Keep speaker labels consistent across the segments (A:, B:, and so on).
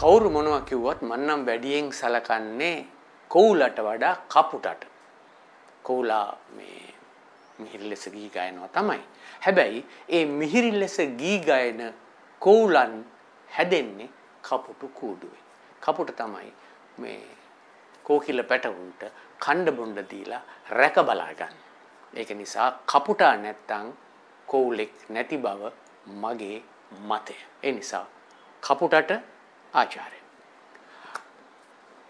A: කවුරු මොනවා කිව්වත් මන්නම් වැඩියෙන් සලකන්නේ කොවුලට වඩා කපුටට. කොවුලා මේ මිහිරි ලෙස ගී ගයනවා තමයි. හැබැයි ඒ මිහිරි ලෙස ගී ගයන කොවුලන් හැදෙන්නේ කපුටු කූඩුවේ. කපුට තමයි මේ කෝකිල පැටවුන්ට කණ්ඩ බොණ්ඩ දීලා රැක බලා ගන්න. ඒක නිසා කපුටා නැත්තම් කොවුලෙක් නැති බව මගේ මතය. ඒ නිසා කපුටට ආචාර්ය.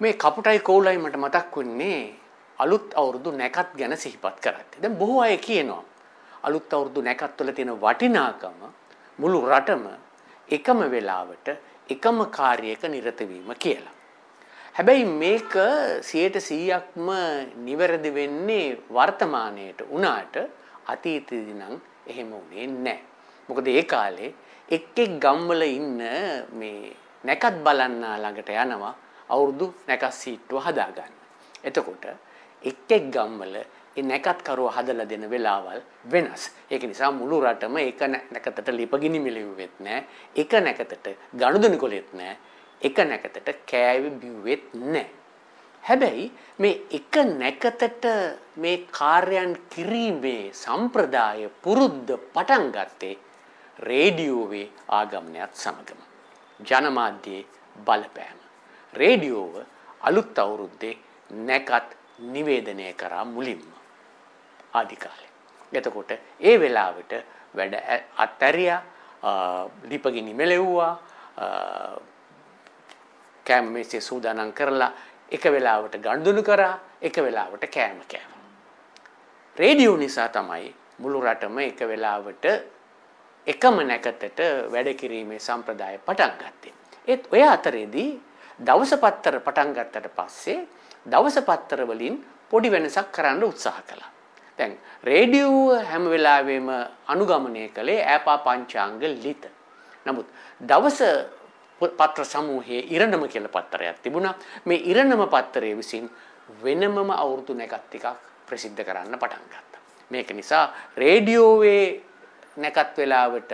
A: මේ කපුටයි කෝලයි මට මතක් වුණේ අලුත් අවුරුදු නැකත් ගැන සිහිපත් කරද්දී. දැන් බොහෝ අය කියනවා අලුත් අවුරුදු නැකත් වල තියෙන වටිනාකම මුළු රටම එකම වෙලාවට එකම කාර්යයක නිරත වීම කියලා. හැබැයි මේක 100%ක්ම නිවැරදි වෙන්නේ වර්තමානයේට උනාට අතීතයේදී නම් එහෙම වුණේ නැහැ. මොකද ඒ කාලේ එක් එක් ගම්වල ඉන්න මේ නැකත් බලන්න ළඟට යනවා අවුරුදු නැකත් සීට්ටුව හදාගන්න. එතකොට එක් එක් ගම්වල ඒ නැකත් කරුව හදලා දෙන වෙලාවල් වෙනස්. ඒක නිසා මුළු රටම එක නැකතට ලිපගිනි මිලෙව්වෙත් නැහැ. එක නැකතට ගනුදෙනු කොලෙත් නැහැ. එක නැකතට කෑවි බිව්වෙත් නැහැ. හැබැයි මේ එක නැකතට මේ කාර්යයන් කිරීමේ සම්ප්‍රදාය පුරුද්ද පටන් ගත්තේ රේඩියෝවේ ආගමනයත් සමගම. ජනමාධ්‍යයේ බලපෑම. රේඩියෝව අලුත් අවුරුද්දේ නැකත් නිවේදනය කරා මුලින්ම ආදි කාලේ. එතකොට ඒ වෙලාවට වැඩ අත්තරියා ලිපගිනි මෙලෙව්වා කෑම මේසේ සූදානම් කරලා එක වෙලාවට ගණ්දුණු කරා එක වෙලාවට කෑම කෑවා. රේඩියෝ නිසා තමයි මුළු රටම එක වෙලාවට එකම නැකතට වැඩ කිරීමේ සම්ප්‍රදාය පටන් ගත්තේ. ඒත් ඔය අතරේදී දවස පත්තර පටන් ගත්තට පස්සේ දවස පත්තර වලින් පොඩි වෙනසක් කරන්න උත්සාහ කළා. දැන් රේඩියෝ හැම වෙලාවෙම අනුගමනය කළේ ඈපා පංචාංග ලිත. නමුත් දවස පත්‍ර සමූහයේ ඉරණම කියලා පත්තරයක් තිබුණා. මේ ඉරණම පත්තරයේ විසින් වෙනමම අවුරුදු නැකත් ටිකක් ප්‍රසිද්ධ කරන්න පටන් ගත්තා. මේක නිසා රේඩියෝවේ නැකත් වෙලාවට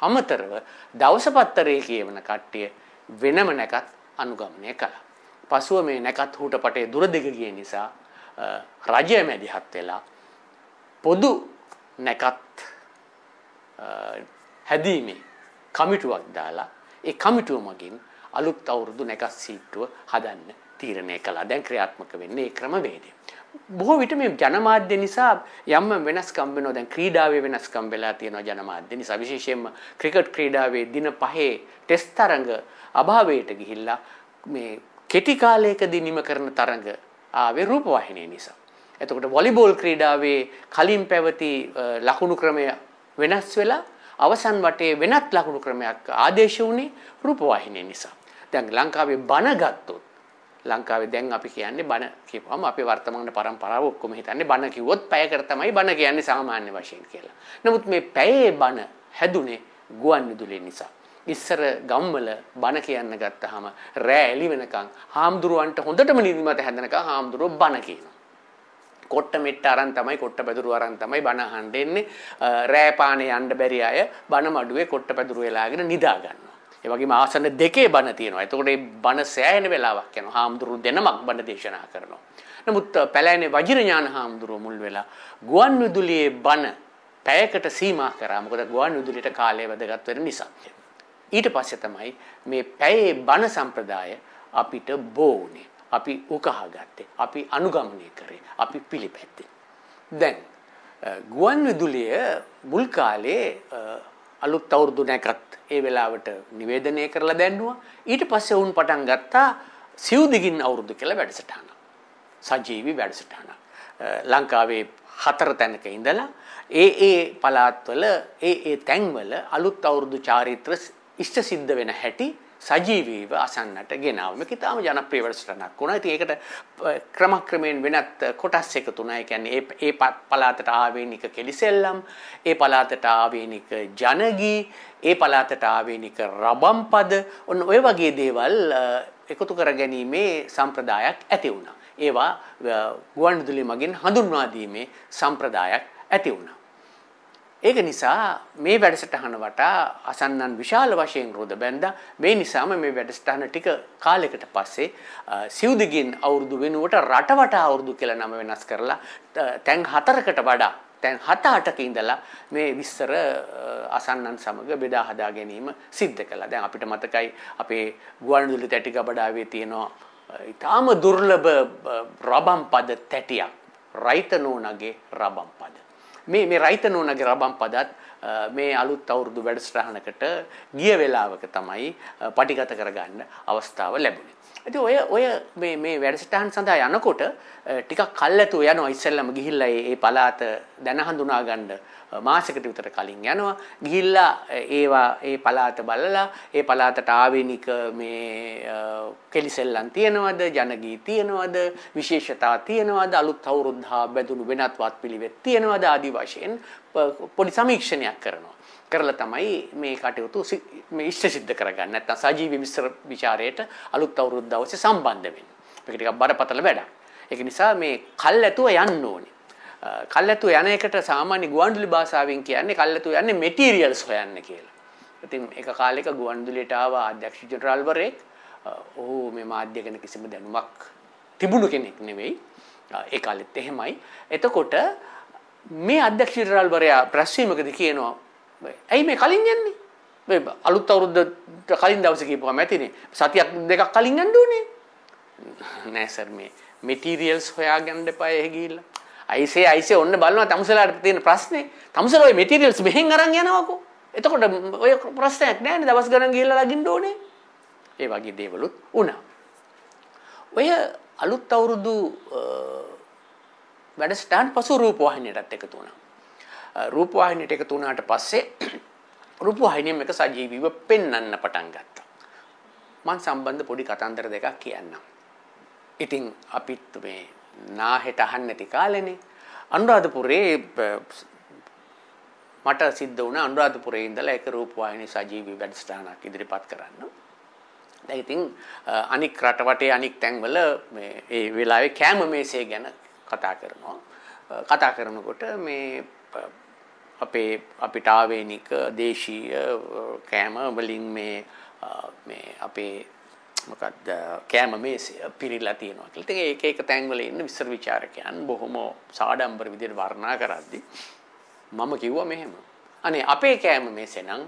A: අමතරව දවස පත්තරයේ කියවන කට්ටිය වෙනම නැකත් අනුගමනය කළා. පසුව මේ නැකත් හුටපටේ දුර දෙක ගිය නිසා රජය මැදිහත් වෙලා පොදු නැකත් හැදීමේ කමිටුවක් දාලා ඒ කමිටුව මගින් අලුත් අවුරුදු නැකත් සීට්ටුව හදන්න තීරණය කළා. දැන් ක්‍රියාත්මක වෙන්නේ ඒ ක්‍රමවේදය. බොහෝ විට මේ ජනමාධ්‍ය නිසා යම් වෙනස්කම් වෙනවා. දැන් ක්‍රීඩාවේ වෙනස්කම් වෙලා තියෙනවා ජනමාධ්‍ය නිසා. විශේෂයෙන්ම ක්‍රිකට් ක්‍රීඩාවේ දින පහේ ටෙස්ට් තරඟ අභාවයට ගිහිල්ලා මේ කෙටි කාලයකදී නිම කරන තරඟ ආවේ රූපවාහිනිය නිසා. එතකොට වොලිබෝල් ක්‍රීඩාවේ කලින් පැවති ලකුණු ක්‍රමය වෙනස් වෙලා අවසන් වටේ වෙනත් ලකුණු ක්‍රමයක් ආදේශ වුණේ රූපවාහිනිය නිසා. දැන් ලංකාවේ බණ ගත්තොත් ලංකාවේ දැන් අපි කියන්නේ බණ කියපුවම අපේ වර්තමාන පරම්පරාව ඔක්කොම හිතන්නේ බණ කිව්වොත් පැයකට තමයි බණ කියන්නේ සාමාන්‍ය වශයෙන් කියලා. නමුත් මේ පැයේ බණ හැදුනේ ගුවන් විදුලිය නිසා. ඉස්සර ගම්වල බණ කියන්න ගත්තාම රෑ එළි වෙනකන් හාමුදුරුවන්ට හොඳටම නිදිමත හැදෙනකන් හාමුදුරුවෝ බණ කියනවා. කොට්ට මෙට්ට අරන් තමයි කොට්ට පැදුරු අරන් තමයි බණ අහන්න එන්නේ. රෑ පානේ යන්න බැරි අය බණ මඩුවේ කොට්ට පැදුරු වෙලාගෙන නිදා ගන්නවා. ඒ වගේම ආසන දෙකේ බණ තියෙනවා. එතකොට මේ බණ සෑහෙන වෙලාවක් යනවා. හාමුදුරුවෝ දෙනමක් බණ දේශනා කරනවා. නමුත් පැලෑනේ වජිර ඥාන හාමුදුරුවෝ මුල් වෙලා ගුවන් විදුලියේ බණ පැයකට සීමා කරා. මොකද ගුවන් විදුලියට කාලය වැදගත් වෙන නිසා. ඊට පස්සේ තමයි මේ පැයේ බණ සම්ප්‍රදාය අපිට බෝනේ. අපි උකහා ගත්තේ. අපි අනුගමනය කරේ. අපි පිළිපැත්තේ. දැන් ගුවන් විදුලිය මුල් කාලේ අලුත් අවුරුදු නැකත් ඒ වෙලාවට නිවේදනය කරලා දැන්නුවා. ඊට පස්සේ වුන් පටන් ගත්තා සිව්දිගින් අවුරුදු කියලා වැඩසටහන. සජීවි වැඩසටහන. ලංකාවේ හතර තැනක ඉඳලා ඒ ඒ පළාත්වල ඒ ඒ තැන්වල අලුත් අවුරුදු චාරිත්‍ර ඉෂ්ට සිද්ධ වෙන හැටි සජීවීව අසන්නට ගෙනාව. මේක ඉතාම ජනප්‍රිය වැඩසටහනක් වුණා. ඉතින් ඒකට ක්‍රමක්‍රමයෙන් වෙනත් කොටස් එකතු වුණා. ඒ කියන්නේ ඒ ඒ පළාතට ආවේනික කෙලිසෙල්ලම්, ඒ පළාතට ආවේනික ජනගී, ඒ පළාතට ආවේනික රබම් පද, ඔන්න ඔය වගේ දේවල් එකතු කරගැනීමේ සම්ප්‍රදායක් ඇති වුණා. ඒවා ගුවන්විදුලි මගින් හඳුන්වා දීමේ සම්ප්‍රදායක් ඇති වුණා. ඒක නිසා මේ වැඩසටහන වටා අසන්නන් විශාල වශයෙන් රොද බැඳා මේ නිසාම මේ වැඩසටහන ටික කාලයකට පස්සේ සිව්දිගින් අවුරුදු වෙනුවට රට වටා අවුරුදු කියලා නම වෙනස් කරලා තැන් හතරකට වඩා තැන් හත අටක ඉඳලා මේ විස්තර අසන්නන් සමග බෙදා හදා ගැනීම සිද්ධ කළා. දැන් අපිට මතකයි අපේ ගුවන්විදුලි තැටි ගබඩාවේ තියෙනවා ඊටාම දුර්ලභ රබම් පද තැටියක්. රයිතනෝනගේ රබම් පද. මේ මේ රයිතනෝනගේ රබම් පදත් මේ අලුත් අවුරුදු වැඩසටහනකට ගිය වෙලාවක තමයි පටිගත කරගන්න අවස්ථාව ලැබුණේ. ඉතින් ඔය ඔය මේ මේ වැඩසටහන් සඳහා යනකොට ටිකක් කල්ැතුව යනවා ඉස්සෙල්ලම ගිහිල්ලා ඒ පළාත දැන හඳුනා ගන්න මාසයකට විතර කලින් යනවා. ගිහිල්ලා ඒවා ඒ පළාත බලලා ඒ පළාතට ආවේනික මේ කෙලිසෙල්ලන් තියනවද, ජනගී තියනවද, විශේෂතා තියනවද, අලුත් අවුරුද්දා බැඳුණු වෙනත් වත්පිළිවෙත් තියනවද ආදි වශයෙන් පොඩි සමීක්ෂණයක් කරනවා. කරලා තමයි මේ කටයුතු මේ ඉෂ්ට සිද්ධ කරගන්න. නැත්නම් සජීවී මිශ්‍ර ਵਿਚාරයට අලුත් අවුරුද්ද දවසේ සම්බන්ධ වෙන්න. මේක ටිකක් බරපතල වැඩක්. ඒක නිසා මේ කල් ඇතුව යන්න ඕනේ. කල් ඇතුව යන එකට සාමාන්‍ය ගුවන්විදුලි භාෂාවෙන් කියන්නේ කල් ඇතුව යන්නේ මෙටීරියල්ස් හොයන්න කියලා. ඉතින් එක කාලෙක ගුවන්විදුලියට ආව අධ්‍යක්ෂ ජෙනරාල්වරයෙක් ඔහු මේ මාධ්‍ය ගැන කිසිම දැනුමක් තිබුණු කෙනෙක් නෙවෙයි. ඒ කාලෙත් එහෙමයි. එතකොට මේ අධ්‍යක්ෂ ජෙනරාල්වරයා ප්‍රශ්නයකදී කියනවා ඇයි මේ කලින් යන්නේ? මේ අලුත් අවුරුද්දට කලින් දවසේ කියපුවාම ඇතිනේ. සතියක් දෙකක් කලින් යන්න ඕනේ. නෑ සර් මේ මෙටීරියල්ස් හොයාගන්න එපා එහෙ ගිහිල්ලා. අයිසේ අයිසේ ඔන්න බලනවා තමුසලාට තියෙන ප්‍රශ්නේ. තමුසලා ඔය මෙටීරියල්ස් මෙහෙන් අරන් යනවාකෝ. එතකොට ඔය ප්‍රශ්නයක් නෑනේ දවස් ගණන් ගිහිල්ලා ලගින්න ඕනේ. ඒ වගේ දේවලුත් වුණා. ඔය අලුත් අවුරුදු වැඩසටහන් පසු රූපවාහිනියටත් එකතු වුණා. රූපවාහිනියට එකතු වුණාට පස්සේ රූපවාහිනියම එක සජීවීව පෙන්වන්න පටන් ගත්තා. මං සම්බන්ධ පොඩි කතන්දර දෙකක් කියන්නම්. ඉතින් අපිත් මේ නාහෙට අහන්න නැති කාලෙනේ අනුරාධපුරේ මට සිද්ධ වුණා අනුරාධපුරේ ඉඳලා එක රූපවාහිනී සජීවී වැඩසටහනක් ඉදිරිපත් කරන්න. දැන් ඉතින් අනික් රටවටේ අනික් තැන්වල මේ ඒ වෙලාවේ කෑම මේසය ගැන කතා කරනවා. කතා කරනකොට මේ අපේ අපිට ආවේනික දේශීය කෑම වලින් මේ මේ අපේ මොකක්ද කෑම මේසය පිරීලා තියෙනවා කියලා. ඉතින් ඒක එක තැන්වල ඉන්න විස්තර ਵਿਚාරකයන් බොහොම සාඩම්බර විදිහට වර්ණනා කරද්දි මම කිව්වා මෙහෙම. අනේ අපේ කෑම මේසේ නම්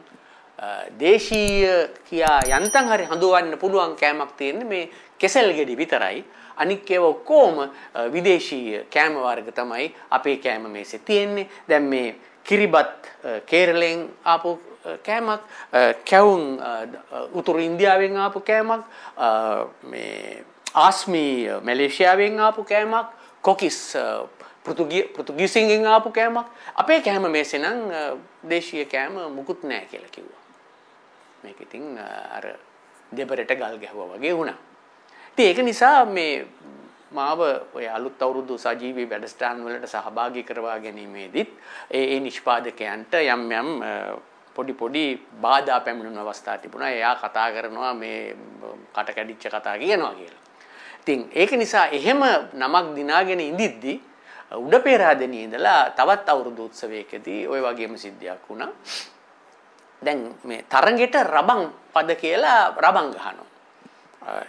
A: දේශීය කියා යන්තම් හරි හඳුවන්න පුළුවන් කෑමක් තියෙන්නේ මේ කෙසෙල් ගෙඩි විතරයි. අනික් ඒවා ඔක්කොම විදේශීය කෑම වර්ග තමයි අපේ කෑම මේසේ තියෙන්නේ. දැන් මේ කිරිබත් කේරළෙන් ආපු කෑමක් කැවුම් උතුරු ඉන්දියාවෙන් ආපු කෑමක් මේ ආස්මි මැලේසියාවෙන් ආපු කෑමක් කොකිස් පෘතුගීසින්ගෙන් ආපු කෑමක් අපේ කෑම මේසේ නම් දේශීය කෑම මුකුත් නැහැ කියලා කිව්වා. මේක ඉතින් අර දෙබරට ගල් ගැහුවා වගේ වුණා. ඉතින් ඒක නිසා මේ මාව ඔය අලුත් අවුරුදු සජීවී වැඩසටහන් වලට සහභාගී කරවා ගැනීමේදීත් ඒ ඒ නිෂ්පාදකයන්ට යම් යම් පොඩි පොඩි බාධා පැමිණුණු අවස්ථා තිබුණා. එයා කතා කරනවා මේ කට කැඩිච්ච කතා කියනවා කියලා. ඉතින් ඒක නිසා එහෙම නමක් දිනාගෙන ඉඳිද්දි උඩ පෙරාදෙනිය ඉඳලා තවත් අවුරුදු උත්සවයකදී ওই වගේම සිද්ධියක් වුණා. දැන් මේ තරගෙට රබන් පද කියලා රබන් ගහනවා.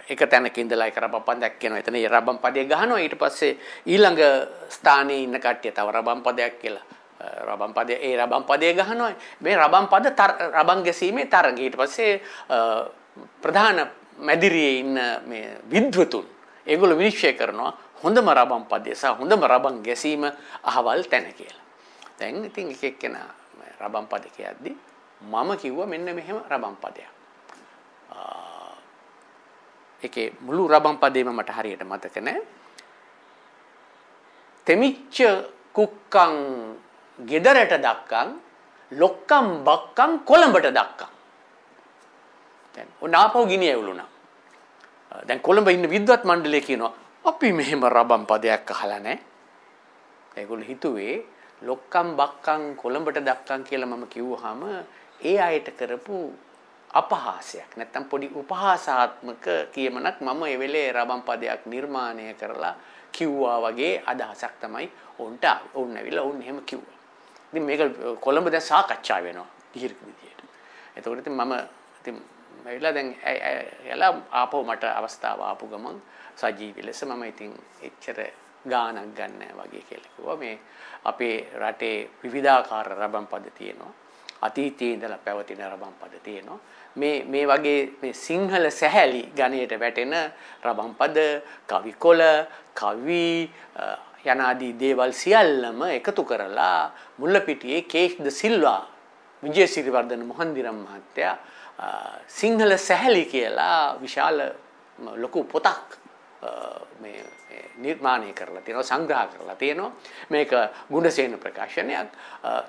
A: එක තැනක ඉඳලා එක රබම් පදයක් කියනවා. එතන ඒ රබම් පදය ගහනවා. ඊට පස්සේ ඊළඟ ස්ථානයේ ඉන්න කට්ටිය තව රබම් පදයක් කියලා රබම් පදය ඒ රබම් පදය ගහනවා. මේ රබම් පද රබම් ගැසීමේ තරඟ. ඊට පස්සේ ප්‍රධාන මැදිරියේ ඉන්න මේ විද්වතුන් ඒගොල්ලෝ විනිශ්චය කරනවා හොඳම රබම් පදය සහ හොඳම රබම් ගැසීම අහවල් තැන කියලා. දැන් ඉතින් එක එක්කෙනා රබම් පද කියද්දි මම කිව්වා මෙන්න මෙහෙම රබම් පදයක්. ඒකේ මුළු රබම් පදේම මට හරියට මතක නැහැ. තෙමිච්ච කුක්කං ගෙදරට දක්කං ලොක්කම් බක්කම් කොළඹට දක්කම්. දැන් ඔන්න ආපහු ගිනි ඇවිලුණා. දැන් කොළඹ ඉන්න විද්වත් මණ්ඩලය කියනවා අපි මෙහෙම රබම් පදයක් අහලා නැහැ. ඒගොල්ලෝ හිතුවේ ලොක්කම් බක්කම් කොළඹට දක්කම් කියලා මම කිව්වහම ඒ අයට කරපු අපහාසයක් නැත්තම් පොඩි උපහාසාත්මක කියමනක් මම ඒ වෙලේ රබම් පදයක් නිර්මාණය කරලා කිව්වා වගේ අදහසක් තමයි උන්ට උන් ඇවිල්ලා උන් එහෙම කිව්වා. ඉතින් මේක කොළඹ දැන් සාකච්ඡා වෙනවා දීර්ඝ විදියට. එතකොට ඉතින් මම ඉතින් මයිලා දැන් එලා ආපහු මට අවස්ථාව ආපු ගමන් සජීවී ලෙස මම ඉතින් එච්චර ගානක් ගන්න වගේ කියලා කිව්වා මේ අපේ රටේ විවිධාකාර රබන් පද තියෙනවා අතීතයේ ඉඳලා පැවතින රබන් පද තියෙනවා. මේ මේ වගේ මේ සිංහල සැහැලි ගණයට වැටෙන රබන් පද කවිකොල කවි යනාදී දේවල් සියල්ලම එකතු කරලා මුල්ලපිටියේ කේෂ් ද සිල්වා විජේසිරිවර්ධන මොහන්දිරම් මහත්තයා සිංහල සැහැලි කියලා විශාල ලොකු පොතක් මේ නිර්මාණය කරලා තියෙනවා සංග්‍රහ කරලා තියෙනවා. මේක ගුණසේන ප්‍රකාශනයක්.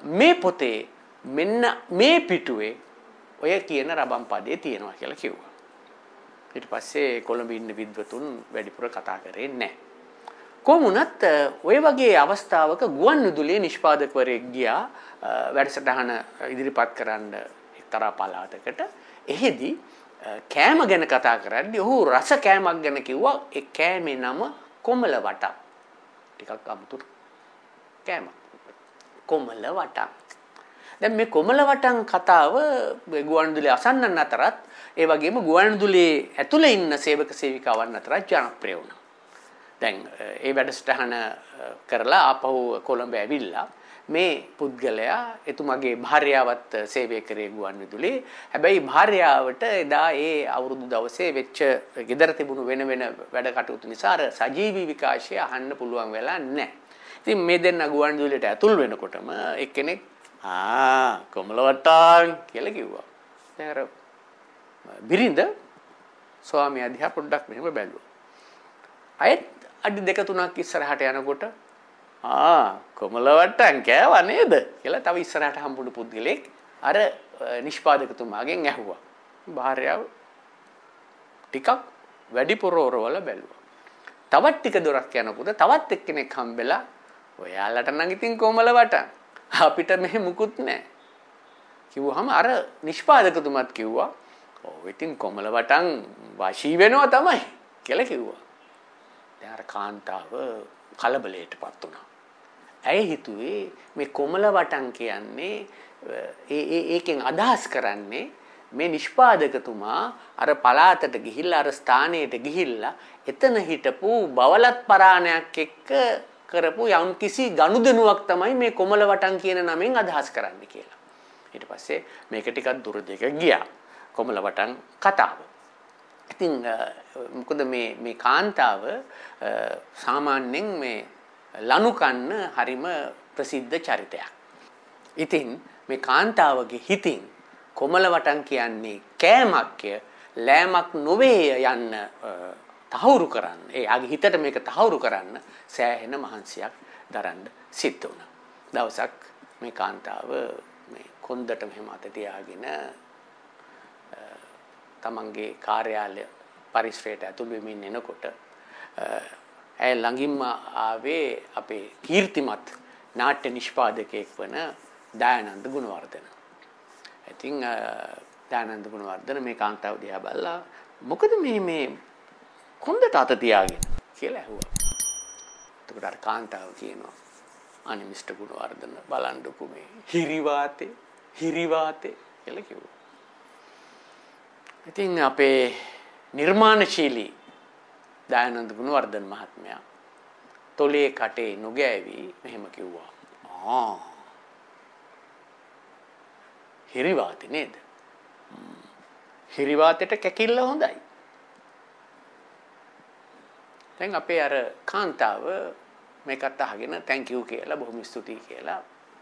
A: මේ පොතේ මෙන්න මේ පිටුවේ ඔය කියන රබම් පදේ තියෙනවා කියලා කිව්වා. ඊට පස්සේ කොළඹ ඉන්න විද්වතුන් වැඩිපුර කතා කරේ නැහැ. කොහොමුණත් ඔය වගේ අවස්ථාවක ගුවන්විදුලියේ නිෂ්පාදකවරයෙක් ගියා වැඩසටහන ඉදිරිපත් කරන්න එක්තරා පළාතකට. එහෙදි කෑම ගැන කතා කරද්දී ඔහු රස කෑමක් ගැන කිව්වා. ඒ කෑමේ නම කොමල වටක් ටිකක් අමුතු කෑම කොමල වටක් දැන් මේ කොමල වටන් කතාව ගුවන්විදුලිය අසන්නන් අතරත් ඒ වගේම ගුවන්විදුලියේ ඇතුළේ ඉන්න සේවක සේවිකාවන් අතරත් ජනප්‍රිය වුණා දැන් ඒ වැඩසටහන කරලා ආපහු කොළඹ ඇවිල්ලා මේ පුද්ගලයා එතුමගේ භාර්යාවත් සේවය කරේ ගුවන්විදුලියේ. හැබැයි භාර්යාවට එදා ඒ අවුරුදු දවසේ වෙච්ච gedara තිබුණු වෙන වෙන වැඩ කටයුතු නිසා අර සජීවී විකාශය අහන්න පුළුවන් වෙලා නැහැ. ඉතින් මේ දෙන්න ගුවන්විදුලියට ඇතුල් වෙනකොටම එක්කෙනෙක් ආ කොමලවට්ටන් කියලා කිව්වා. දැන් අර බිරිඳ ස්වාමියා දිහා පොඩ්ඩක් මෙහෙම බැලුවා. අයත් අඩි දෙක තුනක් ඉස්සරහට යනකොට ආ කොමලවට්ටන් කෑවා නේද කියලා තව ඉස්සරහට හම්බුණු පුද්ගලෙක් අර නිෂ්පාදකතුමාගෙන් ඇහුවා. භාර්යාව ටිකක් වැඩිපුර ඔරවල බැලුවා. තවත් ටික දොරක් යනකොට තවත් එක්කෙනෙක් හම්බෙලා ඔයාලට නම් ඉතින් කොමලවට්ටන් අපිට මෙහෙ මුකුත් නැහැ. කිව්වහම අර නිෂ්පාදකතුමත් කිව්වා ඔව් ඉතින් කොමලවට්ටන් වශී වෙනවා තමයි කියලා කිව්වා. දැන් අර කාන්තාව කලබලයටපත් වුණා. ඇය හිතුවේ මේ කොමල වටන් කියන්නේ ඒ ඒ ඒකෙන් අදහස් කරන්නේ මේ නිෂ්පාදකතුමා අර පලාතට ගිහිල්ලා අර ස්ථානයට ගිහිල්ලා එතන හිටපු බවලත් පරාණයක් එක්ක කරපු යම් කිසි ගනුදෙනුවක් තමයි මේ කොමල වටන් කියන නමෙන් අදහස් කරන්නේ කියලා. ඊට පස්සේ මේක ටිකක් දුර දෙක ගියා. කොමල වටන් කතාව. ඉතින් මොකද මේ මේ කාන්තාව සාමාන්‍යයෙන් මේ ලනු කන්න හරිම ප්‍රසිද්ධ චරිතයක්. ඉතින් මේ කාන්තාවගේ හිතින් කොමල වටන් කියන්නේ කෑමක්ය ලෑමක් නොවේ යන්න තහවුරු කරන්න. ඒ ආගේ හිතට මේක තහවුරු කරන්න සෑහෙන මහන්සියක් දරන්න සිද්ධ වුණා. දවසක් මේ කාන්තාව මේ කොන්දට මෙහෙම අත තියාගෙන තමන්ගේ කාර්යාලය පරිශ්‍රයට ඇතුළු වෙමින් එනකොට ඇය ළඟින්ම ආවේ අපේ කීර්තිමත් නාට්‍ය නිෂ්පාදකයෙක් වන දයානන්ද ගුණවර්ධන. ඉතින් දයානන්ද ගුණවර්ධන මේ කාන්තාව දිහා බලලා මොකද මේ මේ කොන්දට අත තියාගෙන කියලා ඇහුවා. එතකොට අර කාන්තාව කියනවා අනේ මිස්ටර් ගුණවර්ධන බලන්නකෝ මේ හිරිවාතේ හිරිවාතේ කියලා කිව්වා. ඉතින් අපේ නිර්මාණශීලී දයානන්ද ගුණවර්ධන මහත්මයා තොලේ කටේ නොගෑවි මෙහෙම කිව්වා. ආ. හිරිවාතේ නේද? හිරිවාතෙට කැකිල්ල හොඳයි. දැන් අපේ අර කාන්තාව මේකත් අහගෙන thank you කියලා බොහොම ස්තුතියි කියලා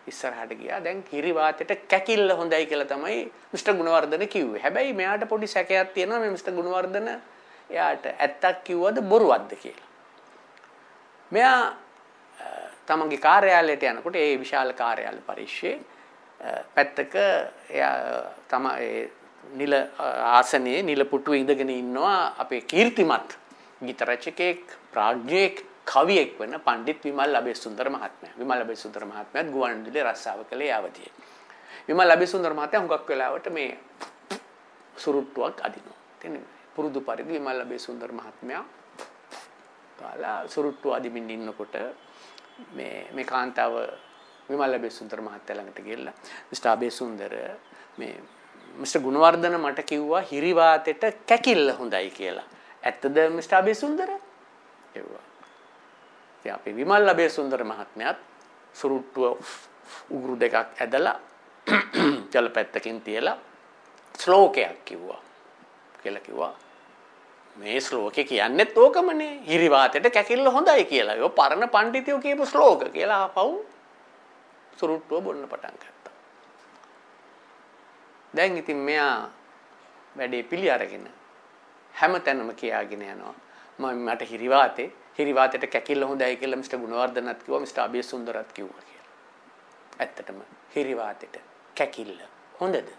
A: ඉස්සරහට ගියා. දැන් කිරි වාතයට කැකිල්ල හොඳයි කියලා තමයි මිස්ටර් ගුණවර්ධන කිව්වේ. හැබැයි මෙයාට පොඩි සැකයක් තියෙනවා මේ මිස්ටර් ගුණවර්ධන එයාට ඇත්තක් කිව්වද බොරුවක්ද කියලා. මෙයා තමන්ගේ කාර්යාලයට යනකොට ඒ විශාල කාර්යාල පරිශ්‍රයේ පැත්තක එයා තම නිල ආසනයේ නිල පුටුවේ ඉඳගෙන ඉන්නවා අපේ කීර්තිමත් ගීත රචකයෙක් ප්‍රාඥයෙක් කවියෙක් වෙන පණ්ඩිත් විමල් අබේසුන්දර මහත්මයා. විමල් අබේසුන්දර මහත්මයාත් ගුවන්විදුලියේ රස්සාව කළේ ආවතියේ. විමල් අබේසුන්දර මහත්තයා හුඟක් වෙලාවට මේ සුරුට්ටුවක් අදිනවා. ඉතින් පුරුදු පරිදි විමල් අබේසුන්දර මහත්මයා කාලා සුරුට්ටුව අදිමින් ඉන්නකොට මේ මේ කාන්තාව විමල් අබේසුන්දර මහත්තයා ළඟට ගිහිල්ලා මිස්ටර් අබේසුන්දර මේ මිස්ටර් ගුණවර්ධන මට කිව්වා හිරිවාතෙට කැකිල්ල හොඳයි කියලා. ඇත්තද මිස්ටර් අබේසුන්දර? එව්වා. ඉතින් අපි විමල් අබේසුන්දර මහත්මයාත් සුරුට්ටුව උගුරු දෙකක් ඇදලා ජල පැත්තකින් තියලා ශ්ලෝකයක් කිව්වා. කියලා කිව්වා. මේ ශ්ලෝකේ කියන්නේත් ඕකමනේ. හිරිවාතෙට කැකිල්ල හොඳයි කියලා. ඒක පරණ පඬිතියෝ කියපු ශ්ලෝක කියලා ආපහු සුරුට්ටුව බොන්න පටන් ගත්තා. දැන් ඉතින් මෙයා වැඩේ පිළි අරගෙන හැමතැනම කියාගෙන යනවා. මම මට හිරිවාතේ හිරිවාතෙට කැකිල්ල හොඳයි කියලා මිස්ටර් ගුණවර්ධනත් කිව්වා මිස්ටර් අබේසුන්දරත් කිව්වා කියලා. ඇත්තටම හිරිවාතෙට කැකිල්ල හොඳද?